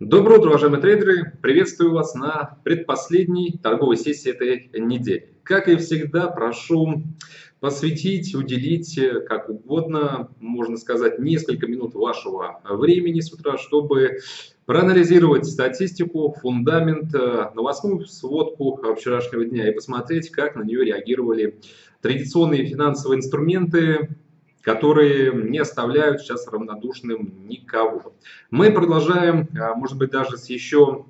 Доброе утро, уважаемые трейдеры! Приветствую вас на предпоследней торговой сессии этой недели. Как и всегда, прошу посвятить, уделить, как угодно, можно сказать, несколько минут вашего времени с утра, чтобы проанализировать статистику, фундамент, новостную сводку вчерашнего дня и посмотреть, как на нее реагировали традиционные финансовые инструменты, которые не оставляют сейчас равнодушным никого. Мы продолжаем, а, может быть, даже с еще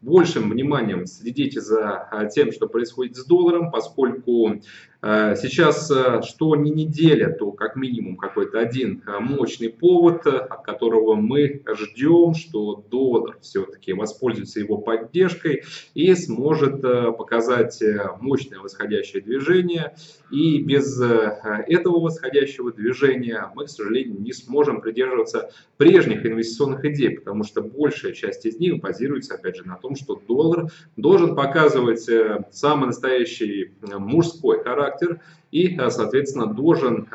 большим вниманием следить за а, тем, что происходит с долларом, поскольку сейчас что не неделя, то как минимум какой-то один мощный повод, от которого мы ждем, что доллар все-таки воспользуется его поддержкой и сможет показать мощное восходящее движение. И без этого восходящего движения мы, к сожалению, не сможем придерживаться прежних инвестиционных идей, потому что большая часть из них базируется, опять же, на том, что доллар должен показывать э, самый настоящий э, мужской характер и, э, соответственно, должен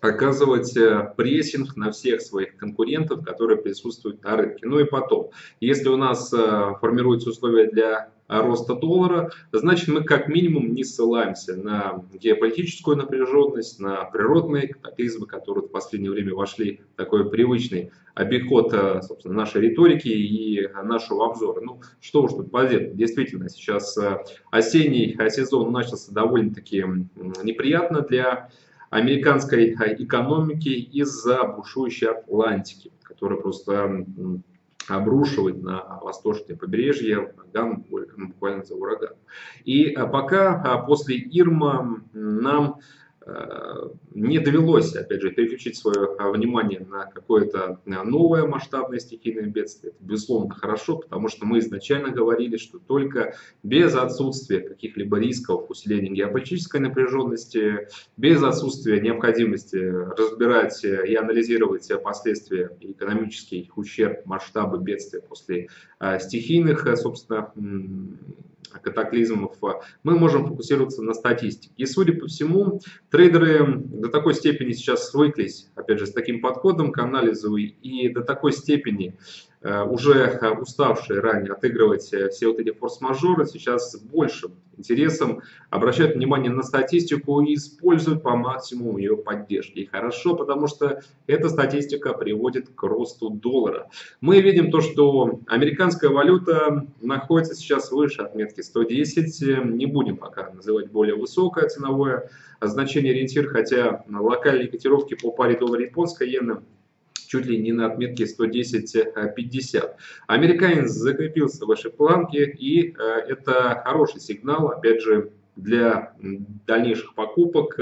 оказывать прессинг на всех своих конкурентов, которые присутствуют на рынке. Ну и потом, если у нас формируются условия для роста доллара, значит мы как минимум не ссылаемся на геополитическую напряженность, на природные катаклизмы, которые в последнее время вошли в такой привычный обиход э, собственно, нашей риторики и нашего обзора. Ну, что уж тут поделать, действительно, сейчас э, осенний сезон начался довольно-таки неприятно для американской экономики из-за бушующей Атлантики, которая просто обрушивать на восточное побережье ураган буквально за ураган. И а, пока а, после Ирма нам не довелось, опять же, переключить свое а, внимание на какое-то новое масштабное стихийное бедствие. Это, безусловно, хорошо, потому что мы изначально говорили, что только без отсутствия каких-либо рисков усиления геополитической напряженности, без отсутствия необходимости разбирать и анализировать последствия экономический ущерб, масштабы бедствия после а, стихийных, собственно, катаклизмов, мы можем фокусироваться на статистике. И судя по всему, трейдеры до такой степени сейчас свыклись, опять же, с таким подходом к анализу и до такой степени Э, уже уставшие ранее отыгрывать э, все вот эти форс-мажоры, сейчас с большим интересом обращают внимание на статистику и используют по максимуму ее поддержки. И хорошо, потому что эта статистика приводит к росту доллара. Мы видим то, что американская валюта находится сейчас выше отметки 110. Не будем пока называть более высокое ценовое значение ориентир, хотя локальные котировки по паре доллара-японская иена чуть ли не на отметке 110.50. Американец закрепился в вашей планке, и э, это хороший сигнал, опять же, для дальнейших покупок,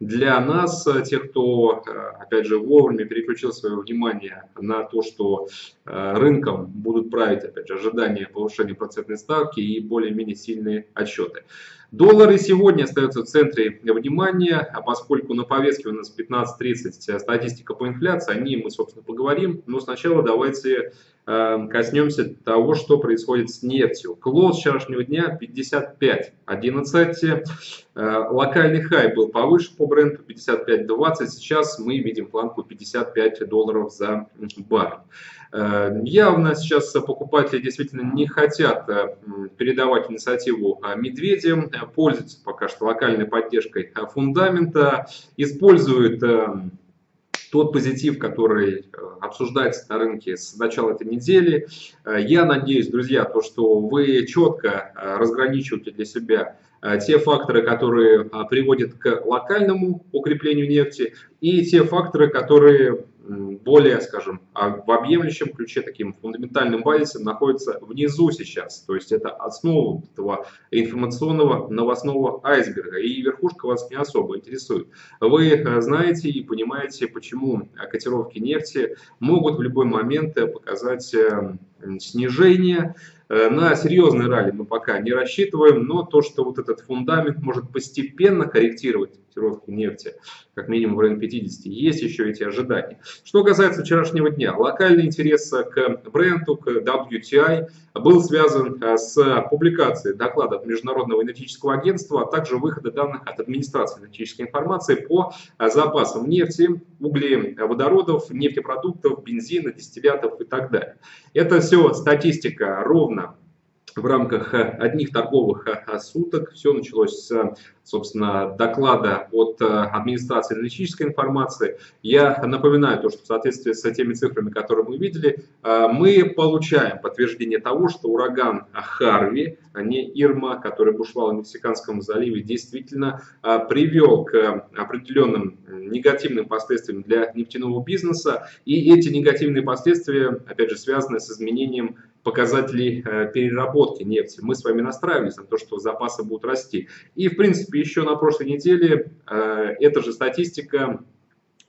для нас, тех, кто, э, опять же, вовремя переключил свое внимание на то, что э, рынком будут править, опять же, ожидания повышения процентной ставки и более-менее сильные отчеты. Доллары сегодня остаются в центре внимания, а поскольку на повестке у нас 15.30 статистика по инфляции, о ней мы, собственно, поговорим. Но сначала давайте э, коснемся того, что происходит с нефтью. Клоус вчерашнего дня 55.11. Э, локальный хай был повыше по бренду 55.20. Сейчас мы видим планку 55 долларов за баррель. Э, явно сейчас покупатели действительно не хотят э, передавать инициативу а, медведям, э, пользуются пока что локальной поддержкой фундамента, используют тот позитив, который обсуждается на рынке с начала этой недели. Я надеюсь, друзья, то, что вы четко разграничиваете для себя те факторы, которые приводят к локальному укреплению нефти, и те факторы, которые более, скажем, а в объемлющем ключе, таким фундаментальным базисом находится внизу сейчас. То есть это основа этого информационного новостного айсберга. И верхушка вас не особо интересует. Вы э, знаете и понимаете, почему котировки нефти могут в любой момент показать э, снижение на серьезный ралли мы пока не рассчитываем, но то, что вот этот фундамент может постепенно корректировать котировки нефти, как минимум в районе 50, есть еще эти ожидания. Что касается вчерашнего дня, локальный интерес к бренду, к WTI был связан э, с публикацией докладов Международного энергетического агентства, а также выхода данных от администрации энергетической информации по э, запасам нефти, углеводородов, нефтепродуктов, бензина, дистиллятов и так далее. Это все статистика ровно в рамках э, одних торговых суток. Все началось с собственно, доклада от э, администрации аналитической информации. Я напоминаю то, что в соответствии с теми цифрами, которые мы видели, э, мы получаем подтверждение того, что ураган Харви, а не Ирма, который бушевал в Мексиканском заливе, действительно э, привел к определенным негативным последствиям для нефтяного бизнеса. И эти негативные последствия, опять же, связаны с изменением показателей переработки нефти. Мы с вами настраивались на то, что запасы будут расти. И, в принципе, еще на прошлой неделе э, эта же статистика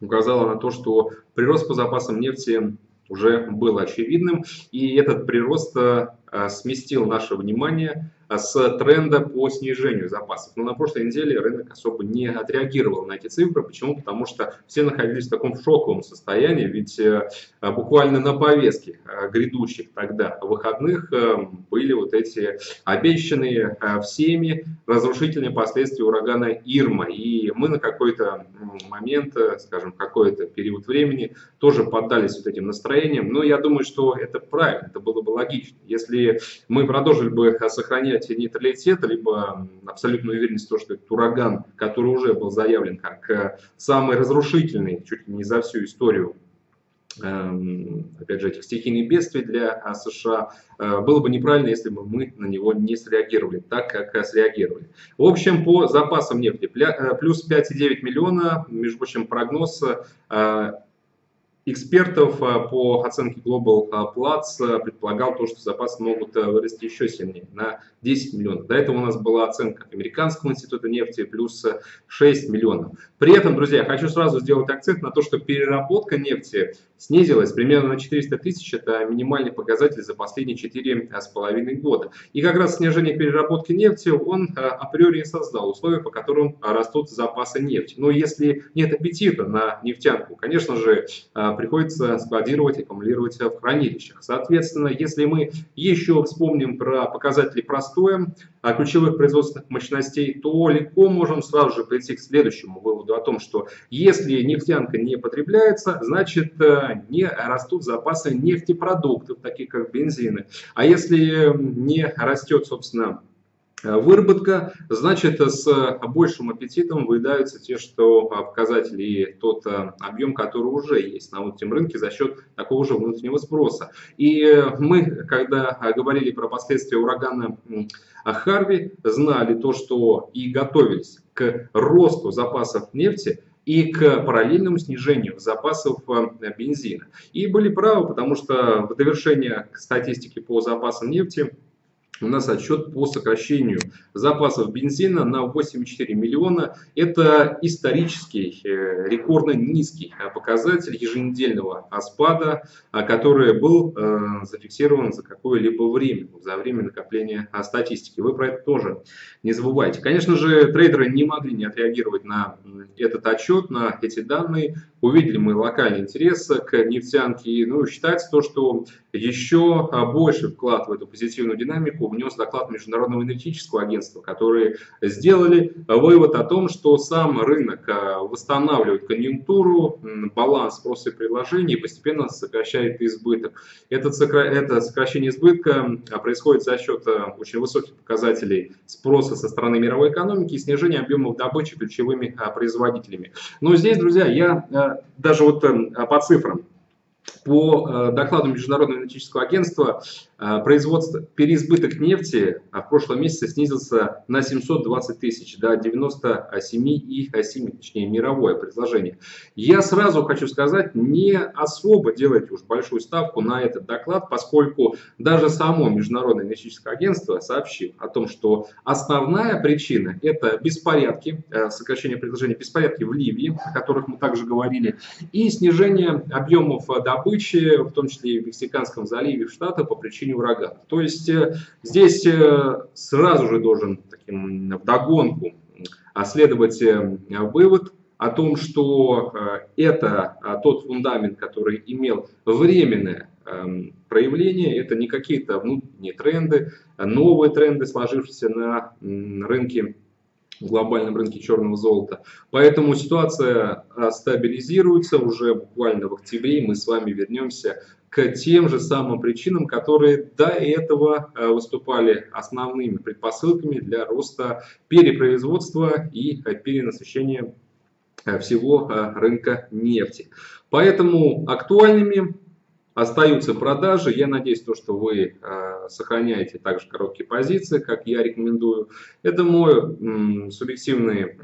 указала на то, что прирост по запасам нефти уже был очевидным, и этот прирост э, сместил наше внимание с тренда по снижению запасов. Но на прошлой неделе рынок особо не отреагировал на эти цифры. Почему? Потому что все находились в таком шоковом состоянии, ведь э, буквально на повестке э, грядущих тогда выходных э, были вот эти обещанные всеми разрушительные последствия урагана Ирма. И мы на какой-то момент, скажем, какой-то период времени тоже поддались вот этим настроениям. Но я думаю, что это правильно, это было бы логично. Если мы продолжили бы сохранять принятие нейтралитета, либо абсолютную уверенность в том, что этот ураган, который уже был заявлен как э, самый разрушительный чуть ли не за всю историю эм, опять же, этих стихийных бедствий для а, США, э, было бы неправильно, если бы мы на него не среагировали так, как э, среагировали. В общем, по запасам нефти плюс 5,9 миллиона, между прочим, прогноз экспертов а, по оценке Global Platts а, предполагал то, что запасы могут а, вырасти еще сильнее, на 10 миллионов. До этого у нас была оценка Американского института нефти плюс 6 миллионов. При этом, друзья, хочу сразу сделать акцент на то, что переработка нефти снизилась примерно на 400 тысяч. Это минимальный показатель за последние 4,5 года. И как раз снижение переработки нефти, он априори создал условия, по которым растут запасы нефти. Но если нет аппетита на нефтянку, конечно же, приходится складировать, аккумулировать в хранилищах. Соответственно, если мы еще вспомним про показатели простоя ключевых производственных мощностей, то легко можем сразу же прийти к следующему выводу о том, что если нефтянка не потребляется, значит э, не растут запасы нефтепродуктов, таких как бензины. А если не растет, собственно, выработка, значит, с большим аппетитом выедаются те, что показатели и тот э, объем, который уже есть на внутреннем рынке за счет такого же внутреннего сброса. И мы, когда говорили про последствия урагана Харви, знали то, что и готовились к росту запасов нефти, и к параллельному снижению запасов э, бензина. И были правы, потому что в довершение статистики по запасам нефти у нас отчет по сокращению запасов бензина на 8,4 миллиона. Это исторический, э, рекордно низкий э, показатель еженедельного спада, э, который был зафиксирован за какое-либо время, за время накопления статистики. Вы про это тоже не забывайте. Конечно же, трейдеры не могли не отреагировать на этот отчет, на эти данные. Увидели мы локальный интерес к нефтянке. Ну, считается то, что еще больше вклад в эту позитивную динамику внес доклад Международного энергетического агентства, которые сделали вывод о том, что сам рынок а, восстанавливает конъюнктуру, баланс спроса и предложения и постепенно сокращает избыток. Это, это сокращение избытка происходит за счет а, очень высоких показателей спроса со стороны мировой экономики и снижения объемов добычи ключевыми производителями. Но здесь, друзья, я даже вот по цифрам по докладу Международного энергетического агентства производство, переизбыток нефти а, в прошлом месяце снизился на 720 тысяч, до 97,7, точнее мировое предложение. Я сразу хочу сказать, не особо делайте уж большую ставку на этот доклад, поскольку даже само Международное энергетическое агентство сообщило о том, что основная причина это беспорядки, э, сокращение предложения, беспорядки в Ливии, о которых мы также говорили, и снижение объемов добычи, в том числе в Мексиканском заливе в Штатах по причине предотвращению урагана. То есть здесь сразу же должен таким вдогонку следовать вывод о том, что это тот фундамент, который имел временное эм, проявление, это не какие-то внутренние тренды, новые тренды, сложившиеся на рынке глобальном рынке черного золота. Поэтому ситуация а, стабилизируется уже буквально в октябре. Мы с вами вернемся к тем же самым причинам, которые до этого а, выступали основными предпосылками для роста перепроизводства и а, перенасыщения всего рынка нефти. Поэтому актуальными остаются продажи. Я надеюсь, то, что вы э, сохраняете также короткие позиции, как я рекомендую. Это мой субъективный,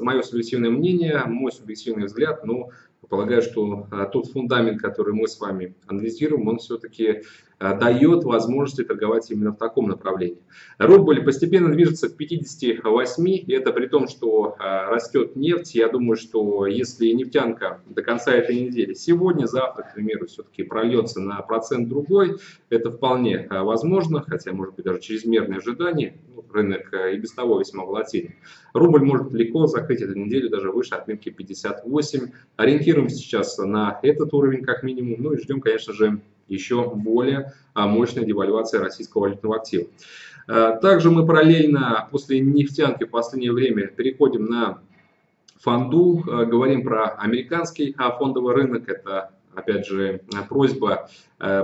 мое субъективное мнение, мой субъективный взгляд, но полагаю, что э, тот фундамент, который мы с вами анализируем, он все-таки дает возможности торговать именно в таком направлении. Рубль постепенно движется к 58, и это при том, что э, растет нефть. Я думаю, что если нефтянка до конца этой недели, сегодня, завтра, к примеру, все-таки прольется на процент другой, это вполне э, возможно, хотя, может быть, даже чрезмерное ожидание. Ну, рынок и без того весьма волатильный. Рубль может легко закрыть эту неделю даже выше отметки 58. Ориентируемся сейчас на этот уровень как минимум, ну и ждем, конечно же, еще более а, мощная девальвация российского валютного актива. А, также мы параллельно после нефтянки в последнее время переходим на фонду, а, говорим про американский фондовый рынок, это опять же, просьба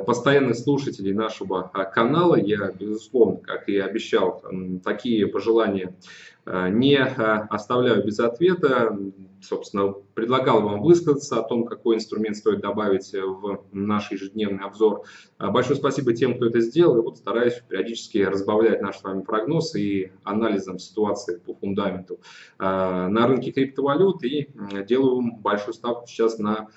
постоянных слушателей нашего канала. Я, безусловно, как и обещал, такие пожелания не оставляю без ответа собственно, предлагал вам высказаться о том, какой инструмент стоит добавить в наш ежедневный обзор. Большое спасибо тем, кто это сделал. И вот стараюсь периодически разбавлять наш с вами прогноз и анализом ситуации по фундаменту на рынке криптовалют. И делаю большую ставку сейчас на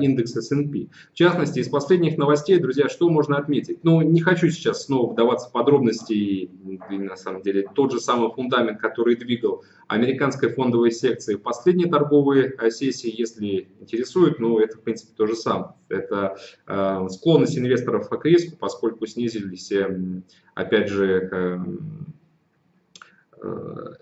индекс S&P. В частности, из последних новостей, друзья, что можно отметить? Ну, не хочу сейчас снова вдаваться в подробности, и, на самом деле, тот же самый фундамент, который двигал американской фондовой секции в последние торговые э, сессии, если интересует, ну, это, в принципе, то же самое. Это э, склонность инвесторов к риску, поскольку снизились, э, опять же, Э,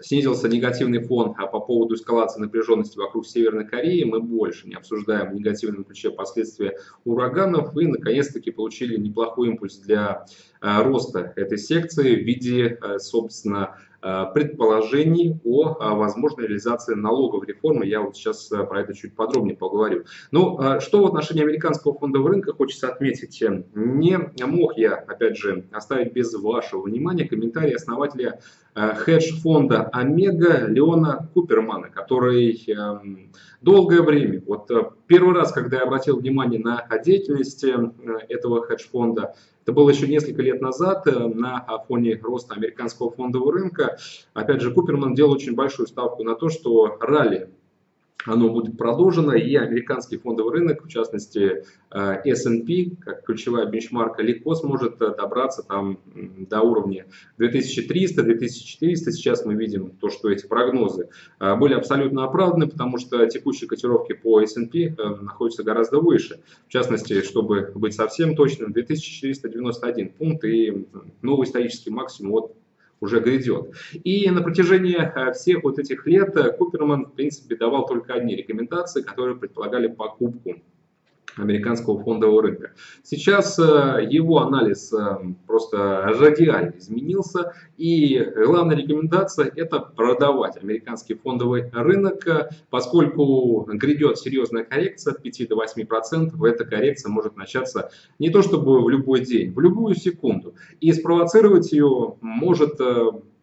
снизился негативный фон а по поводу эскалации напряженности вокруг Северной Кореи. Мы больше не обсуждаем в негативном ключе последствия ураганов и, наконец-таки, получили неплохой импульс для э, роста этой секции в виде, э, собственно, Э, предположений о возможной реализации налоговой реформы. Я вот сейчас э, про это чуть подробнее поговорю. Ну, э, что в отношении американского фондового рынка хочется отметить. Не мог я, опять же, оставить без вашего внимания комментарий основателя хедж-фонда Омега Леона Купермана, который эм, долгое время, вот первый раз, когда я обратил внимание на деятельность этого хедж-фонда, это было еще несколько лет назад э, на фоне роста американского фондового рынка. Опять же, Куперман делал очень большую ставку на то, что ралли оно будет продолжено, и американский фондовый рынок, в частности э, S&P, как ключевая бенчмарка, легко сможет э, добраться там до уровня 2300-2400. Сейчас мы видим то, что эти прогнозы э, были абсолютно оправданы, потому что текущие котировки по S&P находятся гораздо выше. В частности, чтобы быть совсем точным, 2491 пункт и новый исторический максимум от уже грядет. И на протяжении э, всех вот этих лет э, Куперман, в принципе, давал только одни рекомендации, которые предполагали покупку американского фондового рынка. Сейчас э, его анализ э, просто радиально изменился, и главная рекомендация это продавать американский фондовый рынок, э, поскольку грядет серьезная коррекция от 5 до 8%, эта коррекция может начаться не то чтобы в любой день, в любую секунду, и спровоцировать ее может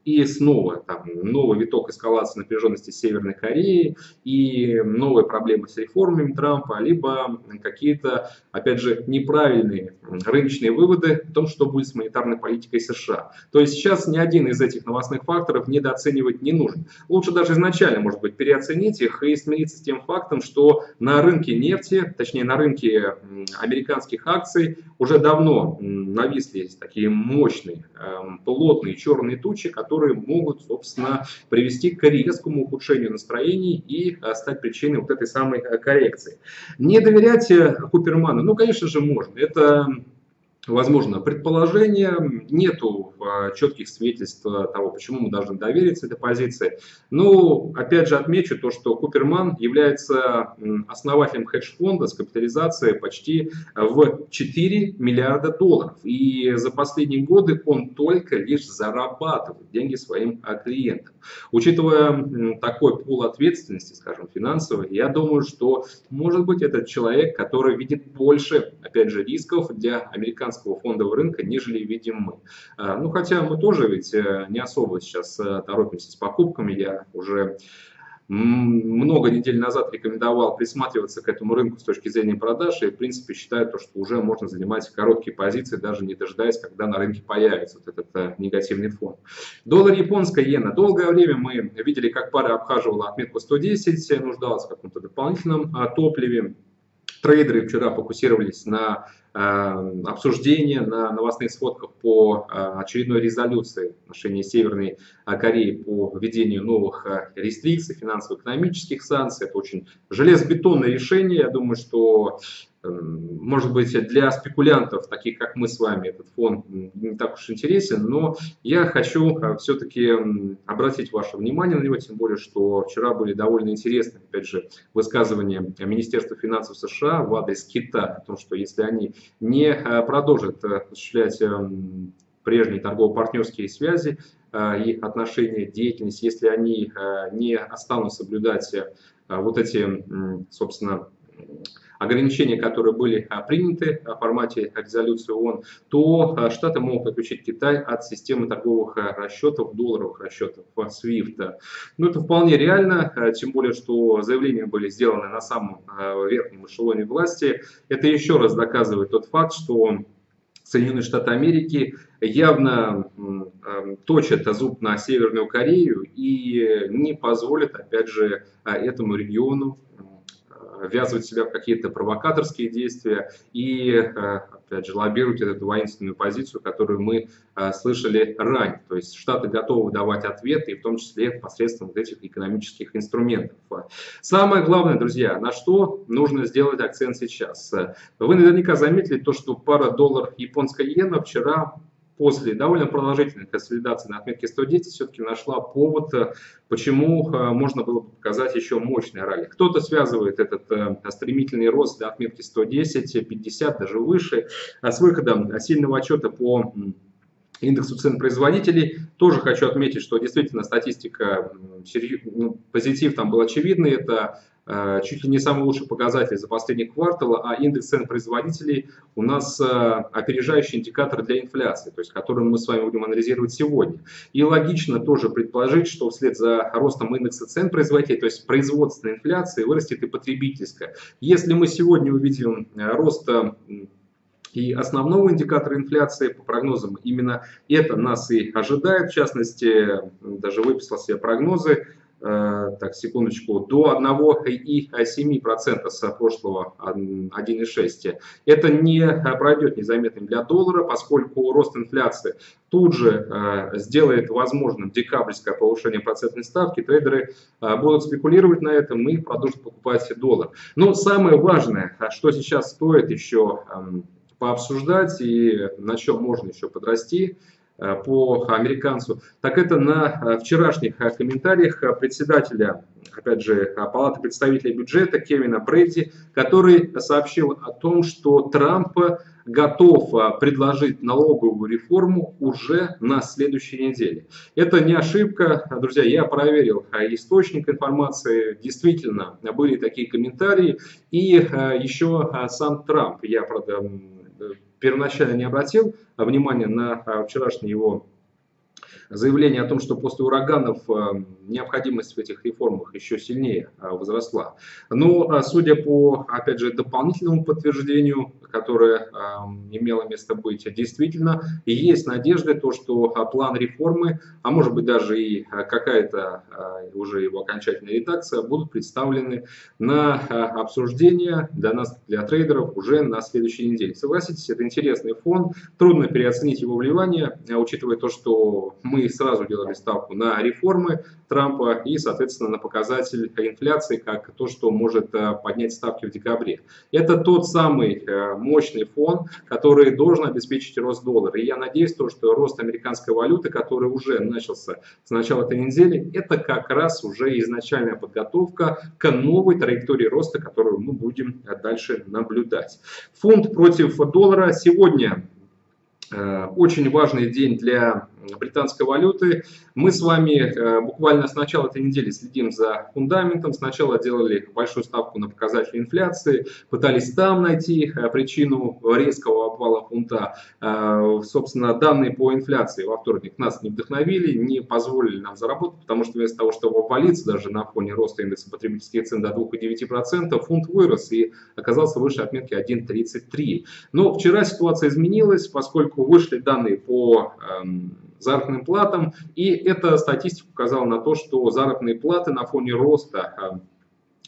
и снова там, новый виток эскалации напряженности Северной Кореи и новые проблемы с реформами Трампа, либо какие-то, опять же, неправильные рыночные выводы о том, что будет с монетарной политикой США. То есть сейчас ни один из этих новостных факторов недооценивать не нужно. Лучше даже изначально, может быть, переоценить их и смириться с тем фактом, что на рынке нефти, точнее на рынке американских акций уже давно нависли такие мощные, эм, плотные черные тучи, которые которые могут, собственно, привести к резкому ухудшению настроений и э, стать причиной вот этой самой э, коррекции. Не доверять э, Куперману, ну, конечно же, можно. Это возможно предположение, нету а, четких свидетельств того, почему мы должны довериться этой позиции. Но опять же отмечу то, что Куперман является основателем хедж-фонда с капитализацией почти в 4 миллиарда долларов. И за последние годы он только лишь зарабатывает деньги своим а, клиентам. Учитывая такой пул ответственности, скажем, финансовой, я думаю, что может быть этот человек, который видит больше, опять же, рисков для американцев американского фондового рынка, нежели видим мы. А, ну, хотя мы тоже ведь э, не особо сейчас э, торопимся с покупками, я уже много недель назад рекомендовал присматриваться к этому рынку с точки зрения продаж и, в принципе, считаю, то, что уже можно занимать короткие позиции, даже не дожидаясь, когда на рынке появится вот этот э, негативный фон. Доллар японская иена. Долгое время мы видели, как пара обхаживала отметку 110, нуждалась в каком-то дополнительном топливе. Трейдеры вчера фокусировались на э, обсуждения, на новостных сводках по э, очередной резолюции в отношении Северной э, Кореи по введению новых рестрикций, финансово-экономических санкций. Это очень железобетонное решение. Я думаю, что Эм, может быть, для спекулянтов, таких как мы с вами, этот фон не так уж интересен, но я хочу э, все-таки обратить ваше внимание на него, тем более, что вчера были довольно интересные, опять же, высказывания Министерства финансов США в адрес Китая, о том, что если они не э, продолжат э, осуществлять эм, прежние торгово-партнерские связи и отношения, деятельность, если они не останутся соблюдать вот эти, собственно, ограничения, которые были а, приняты в формате резолюции ООН, то а, Штаты могут отключить Китай от системы торговых а, расчетов, долларовых расчетов SWIFT. Ну, это вполне реально, тем более, что заявления были сделаны на самом верхнем эшелоне власти. Это еще раз доказывает тот факт, что Соединенные Штаты Америки явно точат зуб на Северную Корею и не позволят, опять же, этому региону ввязывать себя в какие-то провокаторские действия и, э, опять же, лоббировать эту воинственную позицию, которую мы э, слышали ранее. То есть Штаты готовы давать ответы, и в том числе посредством вот этих экономических инструментов. Самое главное, друзья, на что нужно сделать акцент сейчас. Вы наверняка заметили то, что пара доллар японской иена вчера после довольно продолжительной консолидации на отметке 110 все-таки нашла повод, э, почему э, можно было бы показать еще мощный ралли. Кто-то связывает этот э, стремительный рост до отметки 110, 50, даже выше, с выходом сильного отчета по индексу цен производителей. Тоже хочу отметить, что действительно статистика, ну, позитив там был очевидный. Это Э, чуть ли не самый лучший показатель за последний квартал, а индекс цен производителей у нас э, опережающий индикатор для инфляции, то есть который мы с вами будем анализировать сегодня. И логично тоже предположить, что вслед за ростом индекса цен производителей, то есть производственной инфляции, вырастет и потребительская. Если мы сегодня увидим э, рост и основного индикатора инфляции, по прогнозам, именно это нас и ожидает. В частности, даже выписал себе прогнозы Э, так, секундочку, до 1,7% с прошлого 1,6%. Это не пройдет незаметным для доллара, поскольку рост инфляции тут же э, сделает возможным декабрьское повышение процентной ставки, трейдеры э, будут спекулировать на этом и продолжат покупать доллар. Но самое важное, что сейчас стоит еще пообсуждать и на чем можно еще подрасти – Э, по американцу, так это на э, вчерашних э, комментариях председателя, опять же, Палаты представителей бюджета Кевина Брейди, который сообщил о том, что Трамп готов предложить налоговую реформу уже на следующей неделе. Это не ошибка, друзья, я проверил источник информации, действительно были такие комментарии, и еще сам Трамп, я, правда, первоначально не обратил внимания на а, вчерашний его заявление о том, что после ураганов э, необходимость в этих реформах еще сильнее возросла. Но судя по, опять же, дополнительному подтверждению, которое имело место быть, действительно есть надежда, то, что план реформы, а может быть даже и какая-то уже его окончательная редакция, будут представлены на обсуждение для нас, для трейдеров, уже на следующей неделе. Согласитесь, это интересный фон, трудно переоценить его вливание, учитывая то, что мы сразу делали ставку на реформы Трампа и, соответственно, на показатель инфляции, как то, что может э, поднять ставки в декабре. Это тот самый э, мощный фон, который должен обеспечить рост доллара. И я надеюсь, то, что рост американской валюты, который уже начался с начала этой недели, это как раз уже изначальная подготовка к новой траектории роста, которую мы будем дальше наблюдать. Фунт против доллара сегодня Э, очень важный день для британской валюты. Мы с вами э, буквально с начала этой недели следим за фундаментом. Сначала делали большую ставку на показатели инфляции, пытались там найти э, причину резкого обвала фунта. Собственно, данные по инфляции во вторник нас не вдохновили, не позволили нам заработать, потому что вместо того, чтобы обвалиться даже на фоне роста индекса потребительских цен до 2,9%, фунт вырос и оказался выше отметки 1,33. Но вчера ситуация изменилась, поскольку вышли данные по эм, заработным платам, и эта статистика указала на то, что заработные платы на фоне роста эм,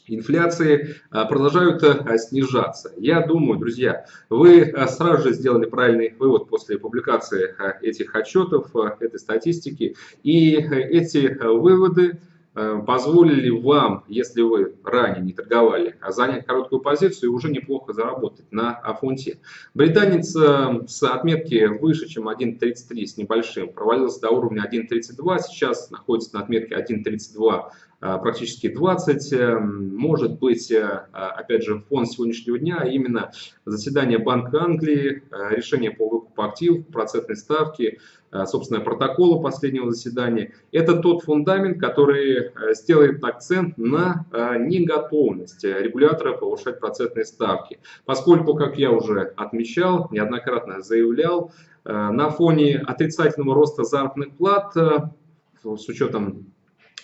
инфляции э, продолжают э, снижаться. Я думаю, друзья, вы сразу же сделали правильный вывод после публикации этих отчетов, этой статистики, и эти выводы позволили вам, если вы ранее не торговали, а занять короткую позицию и уже неплохо заработать на фунте. Британец э, с отметки выше, чем 1.33 с небольшим, провалился до уровня 1.32, сейчас находится на отметке 1.32 э, практически 20. Может быть, опять же, фон сегодняшнего дня, а именно заседание Банка Англии, решение по выкупу активов, процентной ставки, Э, собственно, протокола последнего заседания. Это тот фундамент, который э, сделает акцент на э, неготовность регулятора повышать процентные ставки. Поскольку, как я уже отмечал, неоднократно заявлял, на фоне отрицательного роста заработных плат с учетом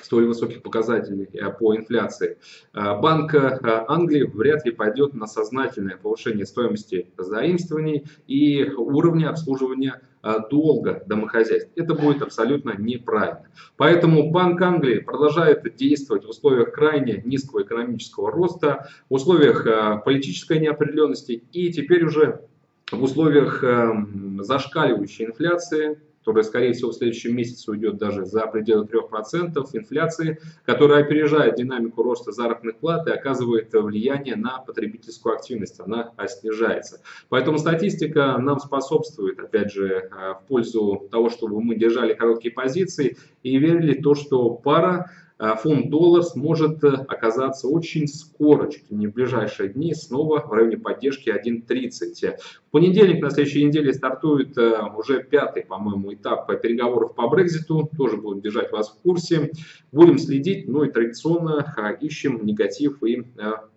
столь высоких показателей по инфляции, Банк Англии вряд ли пойдет на сознательное повышение стоимости заимствований и уровня обслуживания Э, долга домохозяйств. Это будет абсолютно неправильно. Поэтому Банк Англии продолжает действовать в условиях крайне низкого экономического роста, в условиях э, политической неопределенности и теперь уже в условиях эм, зашкаливающей инфляции, которая, скорее всего, в следующем месяце уйдет даже за пределы 3%, инфляции, которая опережает динамику роста заработных плат и оказывает влияние на потребительскую активность, она снижается. Поэтому статистика нам способствует, опять же, э, в пользу того, чтобы мы держали короткие позиции и верили в то, что пара фунт доллар сможет э, оказаться очень скоро, чуть ли не в ближайшие дни, снова в районе поддержки 1.30. В понедельник на следующей неделе стартует э, уже пятый, по-моему, этап переговоров по Брекзиту. Тоже будем держать вас в курсе. Будем следить, ну и традиционно ищем негатив и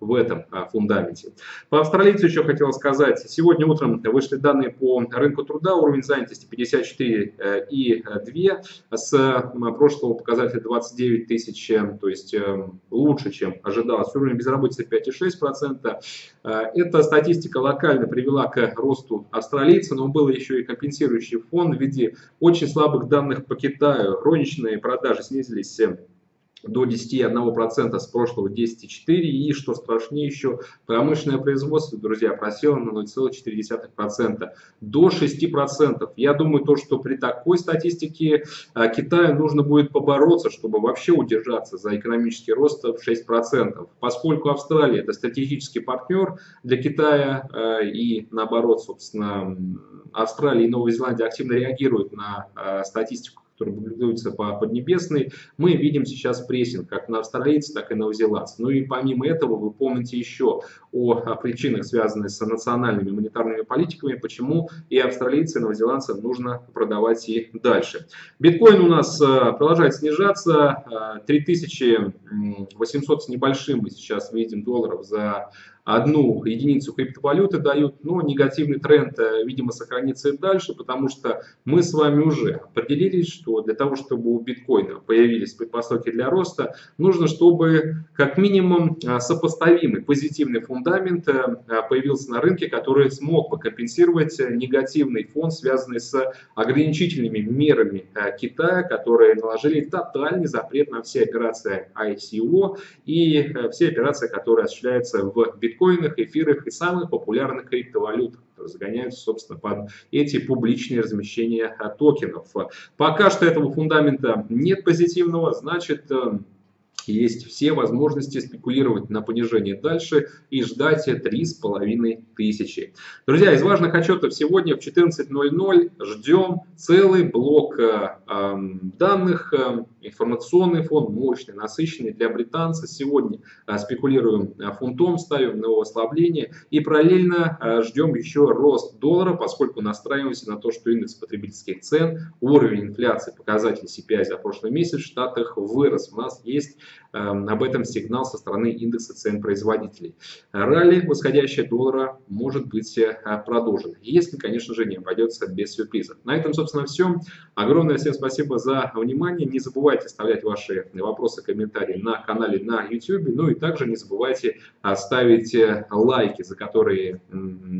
в этом фундаменте. По австралийцу еще хотел сказать. Сегодня утром вышли данные по рынку труда. Уровень занятости 54 и 2 с прошлого показателя 29 тысяч тысяч, то есть эм, лучше, чем ожидалось. Уровень безработицы 5,6%. Э, эта статистика локально привела к росту австралийца, но был еще и компенсирующий фон в виде очень слабых данных по Китаю. Розничные продажи снизились до 10,1% с прошлого 10,4%. И, что страшнее еще, промышленное производство, друзья, просело на 0,4% до 6%. Я думаю, то, что при такой статистике а, Китаю нужно будет побороться, чтобы вообще удержаться за экономический рост в 6%. Поскольку Австралия это стратегический партнер для Китая а, и наоборот, собственно, Австралия и Новая Зеландия активно реагируют на а, статистику который публикуется по Поднебесной, мы видим сейчас прессинг как на австралийцев, так и новозеландцев. Ну и помимо этого вы помните еще о причинах, связанных с национальными монетарными политиками, почему и австралийцы, и новозеландцам нужно продавать и дальше. Биткоин у нас э, продолжает снижаться, 3800 э, с небольшим мы сейчас видим долларов за одну единицу криптовалюты дают, но негативный тренд, э, видимо, сохранится и дальше, потому что мы с вами уже определились, что для того, чтобы у биткоина появились предпосылки для роста, нужно, чтобы как минимум э, сопоставимый позитивный фундамент э, появился на рынке, который смог бы компенсировать негативный фон, связанный с ограничительными мерами Китая, которые наложили тотальный запрет на все операции ICO и все операции, которые осуществляются в биткоине биткоинах, эфирах и самых популярных криптовалютах разгоняются, собственно, под эти публичные размещения токенов. Пока что этого фундамента нет позитивного, значит, есть все возможности спекулировать на понижение дальше и ждать 3,5 тысячи. Друзья, из важных отчетов сегодня в 14.00 ждем целый блок э, данных, э, информационный фон мощный, насыщенный для британца. Сегодня э, спекулируем фунтом, ставим на его ослабление и параллельно ждем еще рост доллара, поскольку настраиваемся на то, что индекс потребительских цен, уровень инфляции, показатель CPI за прошлый месяц в Штатах вырос. У нас есть Эм, об этом сигнал со стороны индекса цен производителей. Ралли, восходящая доллара, может быть э, продолжен, если, конечно же, не обойдется без сюрпризов. На этом, собственно, все. Огромное всем спасибо за внимание. Не забывайте оставлять ваши вопросы, комментарии на канале на YouTube. Ну и также не забывайте ставить э, лайки, за которые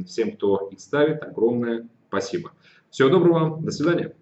всем, кто их ставит, огромное спасибо. Всего доброго вам, до свидания.